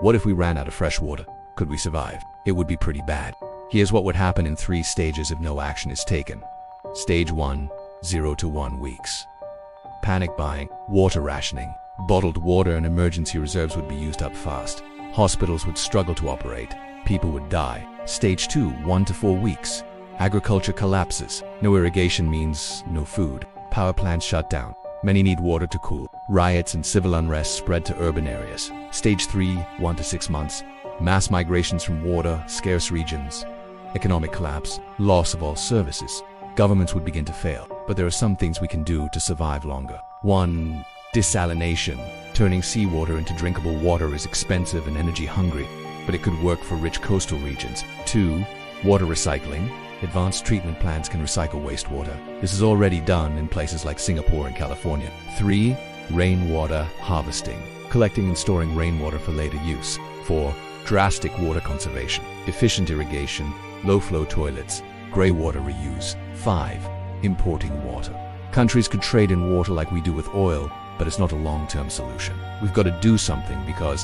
What if we ran out of fresh water? Could we survive? It would be pretty bad. Here's what would happen in three stages if no action is taken. Stage 1 0 to 1 weeks. Panic buying, water rationing, bottled water and emergency reserves would be used up fast. Hospitals would struggle to operate. People would die. Stage 2 1 to 4 weeks. Agriculture collapses. No irrigation means no food. Power plants shut down. Many need water to cool. Riots and civil unrest spread to urban areas. Stage 3 1 to 6 months. Mass migrations from water, scarce regions. Economic collapse, loss of all services. Governments would begin to fail. But there are some things we can do to survive longer. 1. Desalination. Turning seawater into drinkable water is expensive and energy hungry, but it could work for rich coastal regions. 2. Water recycling. Advanced treatment plants can recycle wastewater. This is already done in places like Singapore and California. 3. Rainwater harvesting. Collecting and storing rainwater for later use. 4. Drastic water conservation. Efficient irrigation. Low flow toilets. Grey water reuse. 5. Importing water. Countries could trade in water like we do with oil, but it's not a long term solution. We've got to do something because